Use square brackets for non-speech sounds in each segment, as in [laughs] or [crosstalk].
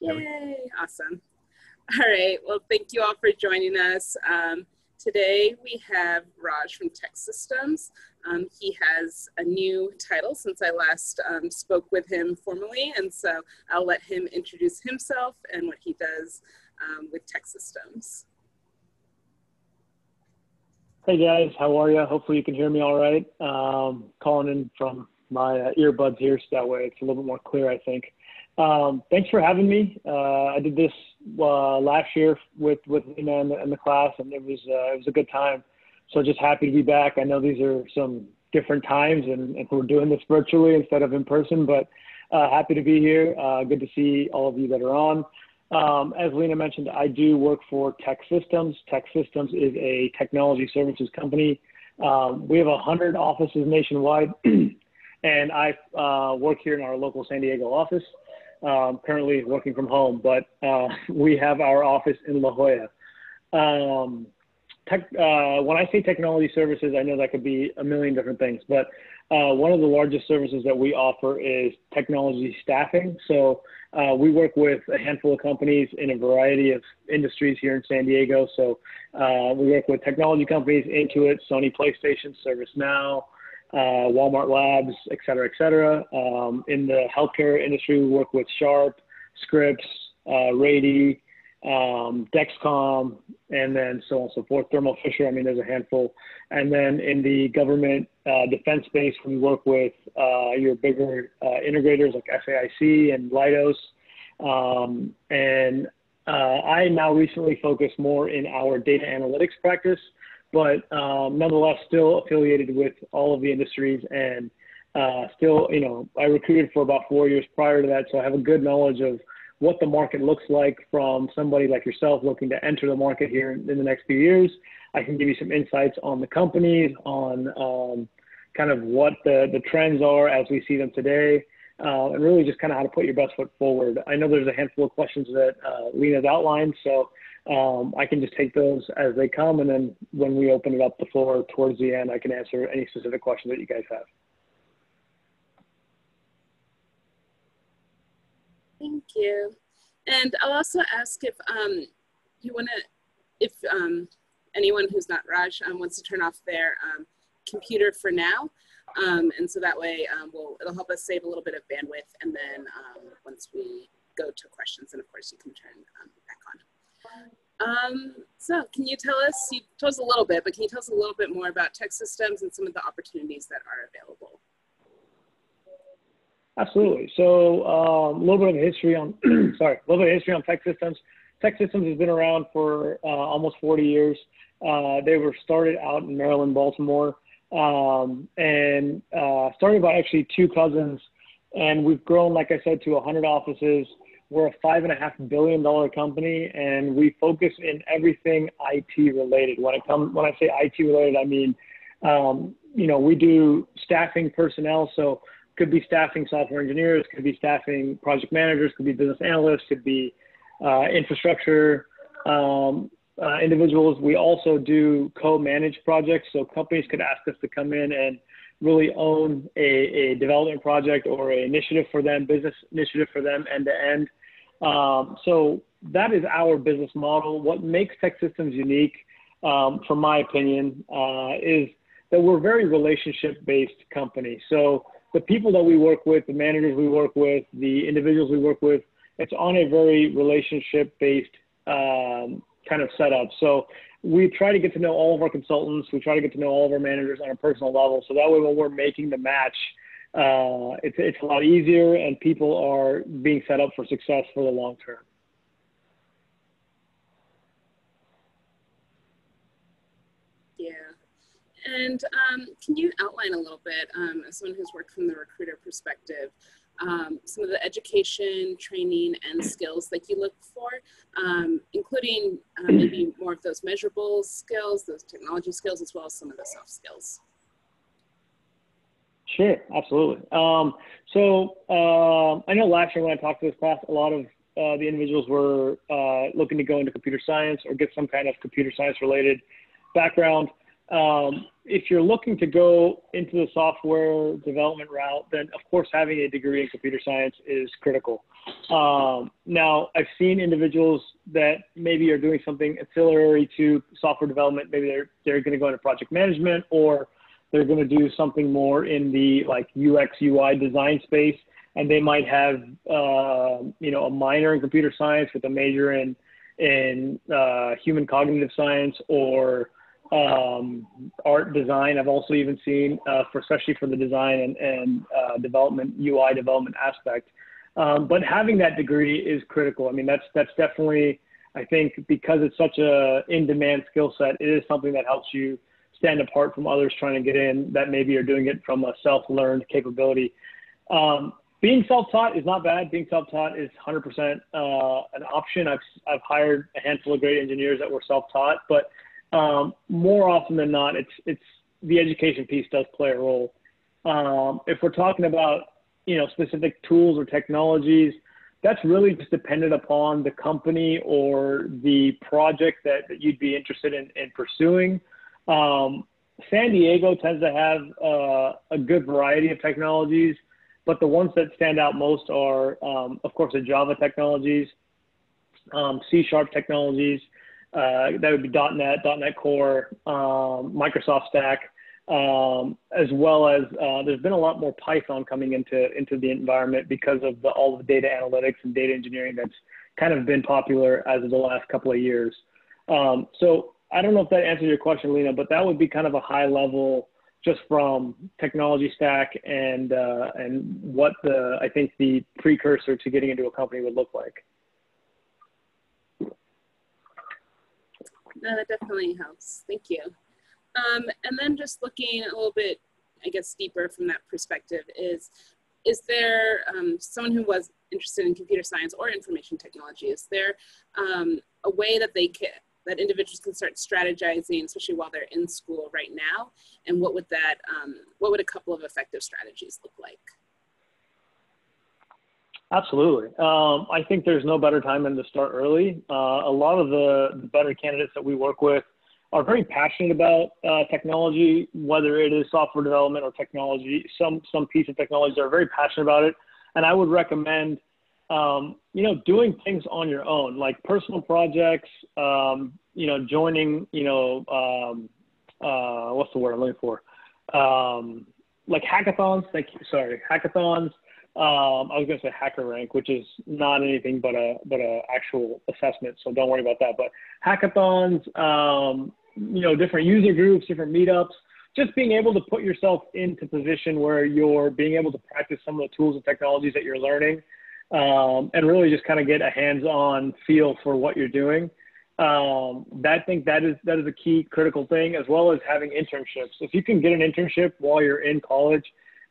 Yay, awesome. All right, well, thank you all for joining us. Um, today we have Raj from TEKsystems. Um, he has a new title since I last um, spoke with him formally, and so I'll let him introduce himself and what he does um, with TEKsystems. Hey guys, how are you? Hopefully you can hear me all right. Um, calling in from my uh, earbuds here, so that way it's a little bit more clear, I think. Um, thanks for having me. Uh, I did this uh, last year with with Lena and the, and the class, and it was uh, it was a good time. So just happy to be back. I know these are some different times, and, and we're doing this virtually instead of in person, but uh, happy to be here. Uh, good to see all of you that are on. Um, as Lena mentioned, I do work for Tech Systems. Tech Systems is a technology services company. Um, we have 100 offices nationwide, [clears throat] and I uh, work here in our local San Diego office. Um, currently working from home, but uh, [laughs] we have our office in La Jolla. Um, tech, uh, when I say technology services, I know that could be a million different things, but uh, one of the largest services that we offer is technology staffing. So uh, we work with a handful of companies in a variety of industries here in San Diego. So uh, we work with technology companies, Intuit, Sony PlayStation, ServiceNow, uh, Walmart Labs, et cetera, et cetera. Um, in the healthcare industry, we work with Sharp, Scripps, uh, Rady, um, Dexcom, and then so on and so forth. Thermo Fisher, I mean, there's a handful. And then in the government uh, defense space, we work with uh, your bigger uh, integrators like SAIC and Leidos. Um, and uh, I now recently focus more in our data analytics practice, but um, nonetheless still affiliated with all of the industries and uh, still, you know, I recruited for about four years prior to that, so I have a good knowledge of what the market looks like from somebody like yourself looking to enter the market here in, the next few years. I can give you some insights on the companies, on um, kind of what the, the trends are as we see them today, uh, and really just kind of how to put your best foot forward. I know there's a handful of questions that uh, Lena's outlined, so um, I can just take those as they come, and then when we open it up the floor towards the end, I can answer any specific questions that you guys have. Thank you. And I'll also ask if um, you want to, if um, anyone who's not Raj um, wants to turn off their um, computer for now. Um, and so that way we'll, it'll help us save a little bit of bandwidth. And then once we go to questions, and of course you can turn back on. So can you tell us, you told us a little bit, but can you tell us a little bit more about TEKsystems and some of the opportunities that are available? Absolutely. So um, a little bit of history on, [clears throat] sorry, a little bit of history on TEKsystems. Tech Systems has been around for uh, almost 40 years. Uh, they were started out in Maryland, Baltimore, um, and uh, started by actually two cousins. And we've grown, like I said, to 100 offices. We're a five and a half billion dollar company, and we focus in everything IT related. When I come, when I say IT related, I mean, um, you know, we do staffing personnel. So could be staffing software engineers, could be staffing project managers, could be business analysts, could be uh, infrastructure um, uh, individuals. We also do co-managed projects, so companies could ask us to come in and really own a, a development project or an initiative for them, business initiative for them end to end. Um, so that is our business model. What makes TEKsystems unique, um, from my opinion, uh, is that we're a very relationship-based company. So the people that we work with, the managers we work with, the individuals we work with, it's on a very relationship based um, kind of setup. So we try to get to know all of our consultants. We try to get to know all of our managers on a personal level. So that way, when we're making the match, uh, it's, it's a lot easier and people are being set up for success for the long term. Yeah. And um, can you outline a little bit, um, as someone who's worked from the recruiter perspective, um, some of the education, training, and skills that you look for, um, including uh, maybe more of those measurable skills, those technology skills, as well as some of the soft skills? Sure, absolutely. Um, so uh, I know last year when I talked to this class, a lot of uh, the individuals were uh, looking to go into computer science or get some kind of computer science related background. Um, if you're looking to go into the software development route, then of course having a degree in computer science is critical. Um, now, I've seen individuals that maybe are doing something ancillary to software development. Maybe they're they're going to go into project management, or they're going to do something more in the like UX UI design space, and they might have uh, you know a minor in computer science with a major in in uh, human cognitive science or um, art design. I've also even seen, uh, for especially for the design and, and uh, development, UI development aspect. Um, but having that degree is critical. I mean, that's that's definitely, I think, because it's such a in-demand skill set, it is something that helps you stand apart from others trying to get in that maybe are doing it from a self-learned capability. Um, being self-taught is not bad. Being self-taught is 100% uh, an option. I've I've hired a handful of great engineers that were self-taught, but um, more often than not, it's it's the education piece does play a role. Um, if we're talking about you know specific tools or technologies, that's really just dependent upon the company or the project that, that you'd be interested in, in pursuing. Um, San Diego tends to have uh, a good variety of technologies, but the ones that stand out most are, um, of course, the Java technologies, um, C sharp technologies, uh, that would be .NET, .NET Core, um, Microsoft Stack, um, as well as uh, there's been a lot more Python coming into into the environment because of the, all the data analytics and data engineering that's kind of been popular as of the last couple of years. Um, so I don't know if that answers your question, Lena, but that would be kind of a high level just from technology stack and uh, and what the I think the precursor to getting into a company would look like. no, that definitely helps. Thank you. Um, and then just looking a little bit, I guess, deeper from that perspective is, is there um, someone who was interested in computer science or information technology, is there um, a way that they can, that individuals can start strategizing, especially while they're in school right now? And what would that, um, what would a couple of effective strategies look like? Absolutely. Um, I think there's no better time than to start early. Uh, a lot of the, better candidates that we work with are very passionate about uh, technology, whether it is software development or technology, some, some piece of technology, they're very passionate about it. And I would recommend, um, you know, doing things on your own, like personal projects, um, you know, joining, you know, um, uh, what's the word I'm looking for? Um, like hackathons, thank you, sorry, hackathons, um, I was going to say HackerRank, which is not anything but a but a actual assessment, so don't worry about that. But hackathons, um, you know, different user groups, different meetups, just being able to put yourself into position where you're being able to practice some of the tools and technologies that you're learning, um, and really just kind of get a hands-on feel for what you're doing. Um, I think that is that is a key critical thing, as well as having internships. If you can get an internship while you're in college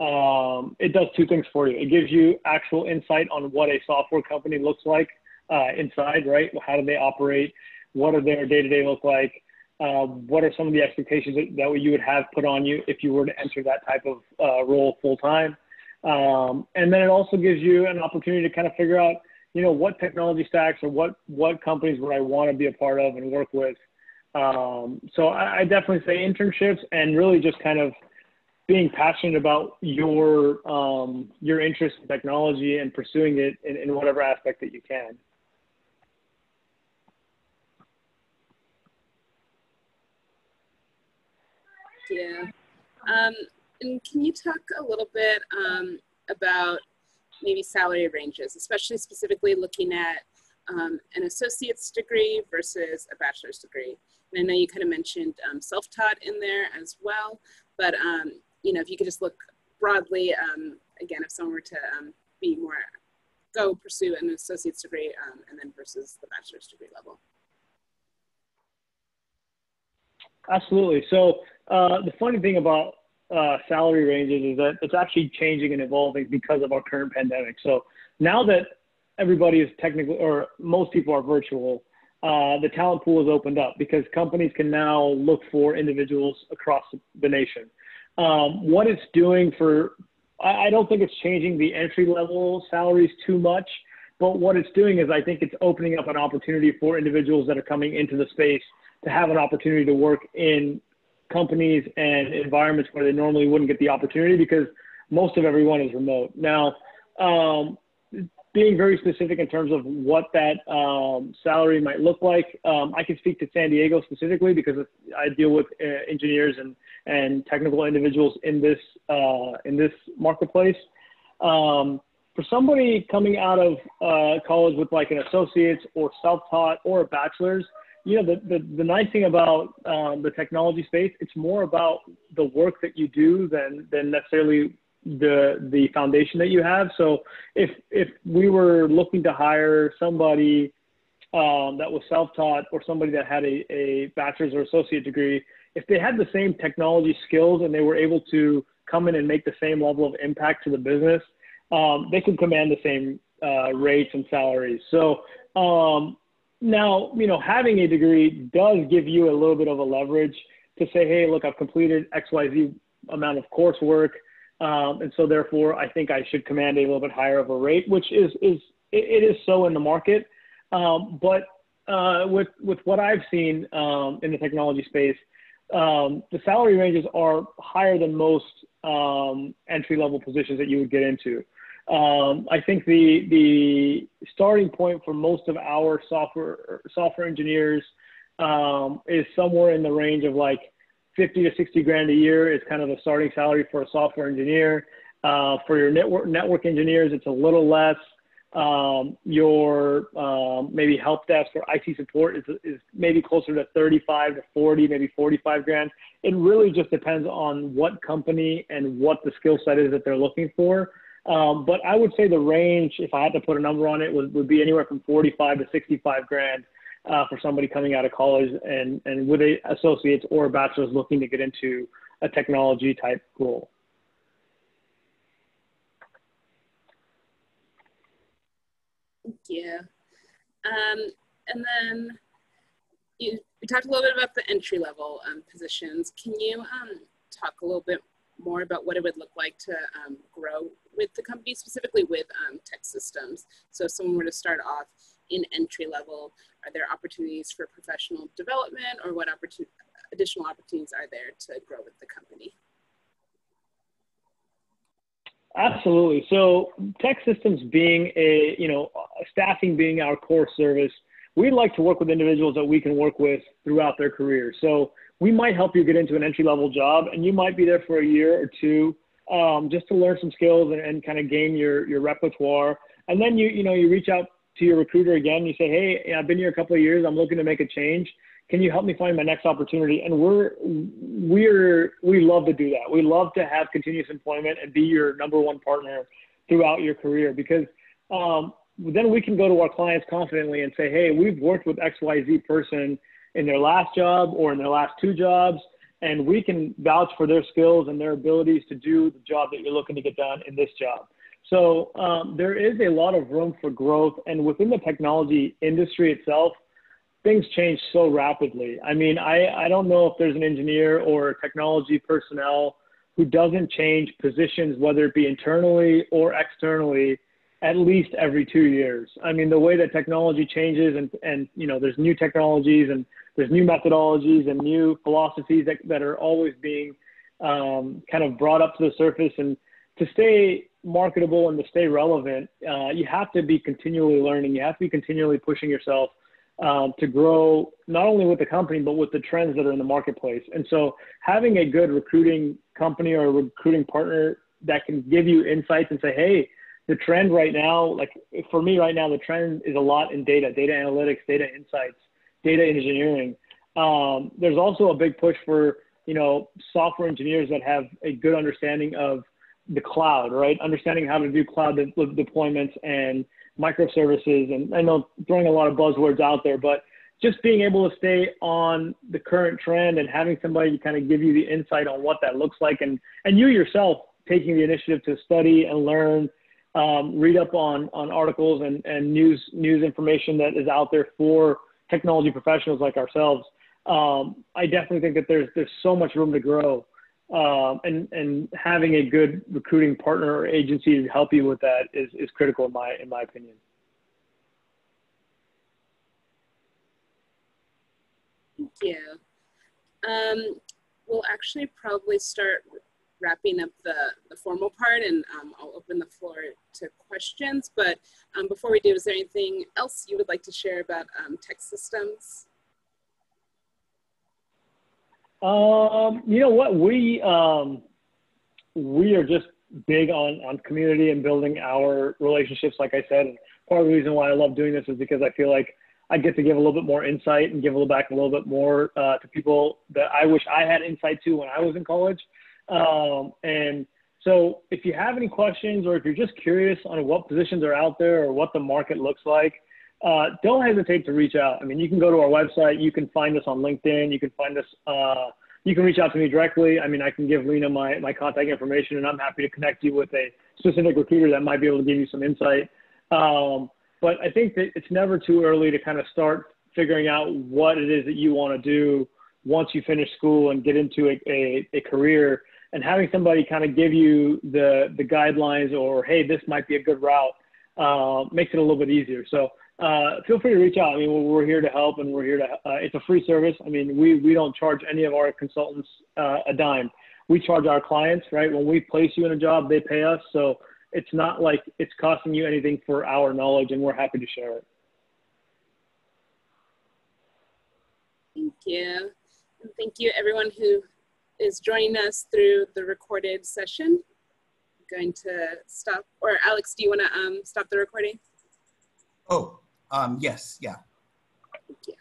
um, it does two things for you. It gives you actual insight on what a software company looks like uh, inside, right? How do they operate? What do their day to day look like? Uh, what are some of the expectations that, that, you would have put on you if you were to enter that type of uh, role full time? Um, and then it also gives you an opportunity to kind of figure out, you know, what technology stacks or what what companies would I want to be a part of and work with. Um, so I, I definitely say internships and really just kind of being passionate about your um, your interest in technology and pursuing it in, in whatever aspect that you can. Yeah. Um, and can you talk a little bit um, about maybe salary ranges, especially specifically looking at um, an associate's degree versus a bachelor's degree? And I know you kind of mentioned um, self-taught in there as well, but um, you know, if you could just look broadly, um, again, if someone were to um, be more, go pursue an associate's degree and then versus the bachelor's degree level. Absolutely. So uh, the funny thing about uh, salary ranges is that it's actually changing and evolving because of our current pandemic. So now that everybody is technically, or most people are virtual, uh, the talent pool has opened up because companies can now look for individuals across the nation. Um, what it's doing for, I, I don't think it's changing the entry level salaries too much, but what it's doing is I think it's opening up an opportunity for individuals that are coming into the space to have an opportunity to work in companies and environments where they normally wouldn't get the opportunity because most of everyone is remote. Now, um, being very specific in terms of what that um, salary might look like, um, I can speak to San Diego specifically because I deal with uh, engineers and, and technical individuals in this uh, in this marketplace. Um, for somebody coming out of uh, college with like an associate's or self-taught or a bachelor's, you know, the, the, the nice thing about um, the technology space, it's more about the work that you do than, than necessarily the, the foundation that you have. So if, if we were looking to hire somebody um, that was self-taught or somebody that had a, a bachelor's or associate degree, if they had the same technology skills and they were able to come in and make the same level of impact to the business, um, they could command the same uh, rates and salaries. So um, now, you know, having a degree does give you a little bit of a leverage to say, hey, look, I've completed XYZ amount of coursework. Um, and so therefore, I think I should command a little bit higher of a rate, which is, is it, is so in the market. Um, but uh, with, with what I've seen um, in the technology space, um, the salary ranges are higher than most um, entry level positions that you would get into. Um, I think the the starting point for most of our software software engineers um, is somewhere in the range of like 50 to 60 grand a year is kind of the starting salary for a software engineer. Uh, for your network network engineers, it's a little less. Um, your um, maybe help desk or IT support is, is maybe closer to 35 to 40, maybe 45 grand. It really just depends on what company and what the skill set is that they're looking for. Um, but I would say the range, if I had to put a number on it, would, would be anywhere from 45 to 65 grand uh, for somebody coming out of college and, and with a associate's or a bachelor's looking to get into a technology type role. Thank you. Um, and then you, we talked a little bit about the entry level um, positions. Can you um, talk a little bit more about what it would look like to um, grow with the company, specifically with um, TEKsystems. So if someone were to start off in entry level, are there opportunities for professional development or what opportun additional opportunities are there to grow with the company? Absolutely. So TEKsystems being a, you know, staffing being our core service, we'd like to work with individuals that we can work with throughout their career. So we might help you get into an entry level job and you might be there for a year or two um, just to learn some skills and, and kind of gain your, your repertoire. And then you, you know, you reach out to your recruiter again. You say, Hey, I've been here a couple of years. I'm looking to make a change. Can you help me find my next opportunity? And we're, we're, we love to do that. We love to have continuous employment and be your number one partner throughout your career because um, then we can go to our clients confidently and say, Hey, we've worked with XYZ person in their last job or in their last two jobs, and we can vouch for their skills and their abilities to do the job that you're looking to get done in this job. So um, there is a lot of room for growth, and within the technology industry itself, things change so rapidly. I mean, I, I don't know if there's an engineer or technology personnel who doesn't change positions, whether it be internally or externally, at least every two years. I mean, the way that technology changes and, and you know, there's new technologies and there's new methodologies and new philosophies that, that are always being um, kind of brought up to the surface. And to stay marketable and to stay relevant, uh, you have to be continually learning. You have to be continually pushing yourself um, to grow not only with the company but with the trends that are in the marketplace. And so, having a good recruiting company or a recruiting partner that can give you insights and say, "Hey, the trend right now, like for me right now, the trend is a lot in data, data analytics, data insights." data engineering. Um, there's also a big push for you know software engineers that have a good understanding of the cloud, right? Understanding how to do cloud de- deployments and microservices. And I know throwing a lot of buzzwords out there, but just being able to stay on the current trend and having somebody kind of give you the insight on what that looks like, and and you yourself taking the initiative to study and learn, um, read up on on articles and and news news information that is out there for technology professionals like ourselves, um, I definitely think that there's there's so much room to grow, um, and and having a good recruiting partner or agency to help you with that is is critical in my in my opinion. Thank you. Um, we'll actually probably start wrapping up the, the formal part and um, I'll open the floor to questions. But um, before we do, is there anything else you would like to share about um, TEKsystems? Um, you know what, we, um, we are just big on, on community and building our relationships, like I said. part of the reason why I love doing this is because I feel like I get to give a little bit more insight and give a little back a little bit more uh, to people that I wish I had insight to when I was in college. Um, and so if you have any questions or if you're just curious on what positions are out there or what the market looks like, uh, don't hesitate to reach out. I mean, you can go to our website, you can find us on LinkedIn, you can find us, uh, you can reach out to me directly. I mean, I can give Lena my, my contact information and I'm happy to connect you with a specific recruiter that might be able to give you some insight. Um, but I think that it's never too early to kind of start figuring out what it is that you want to do once you finish school and get into a, a, a career and having somebody kind of give you the, the guidelines or, hey, this might be a good route uh, makes it a little bit easier. So uh, feel free to reach out. I mean, we're here to help and we're here to, uh, it's a free service. I mean, we, we don't charge any of our consultants uh, a dime. We charge our clients, right? When we place you in a job, they pay us. So it's not like it's costing you anything for our knowledge, and we're happy to share it. Thank you. And thank you everyone who is joining us through the recorded session. I'm going to stop, or Alex, do you want to um, stop the recording? Oh, um, yes, yeah. Thank you.